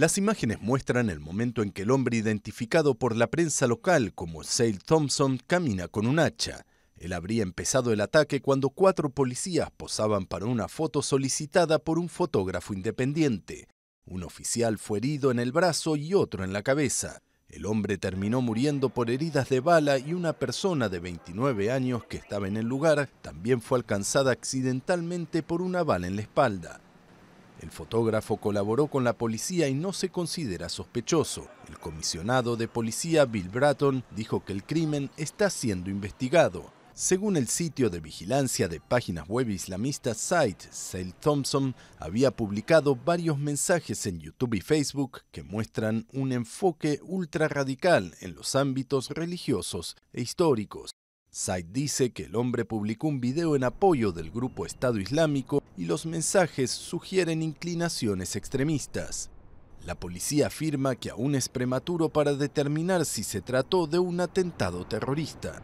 Las imágenes muestran el momento en que el hombre identificado por la prensa local como Sale Thompson camina con un hacha. Él habría empezado el ataque cuando cuatro policías posaban para una foto solicitada por un fotógrafo independiente. Un oficial fue herido en el brazo y otro en la cabeza. El hombre terminó muriendo por heridas de bala y una persona de 29 años que estaba en el lugar también fue alcanzada accidentalmente por una bala en la espalda. El fotógrafo colaboró con la policía y no se considera sospechoso. El comisionado de policía Bill Bratton dijo que el crimen está siendo investigado. Según el sitio de vigilancia de páginas web islamistas Site, Sale Thompson había publicado varios mensajes en YouTube y Facebook que muestran un enfoque ultra radical en los ámbitos religiosos e históricos. Said dice que el hombre publicó un video en apoyo del grupo Estado Islámico y los mensajes sugieren inclinaciones extremistas. La policía afirma que aún es prematuro para determinar si se trató de un atentado terrorista.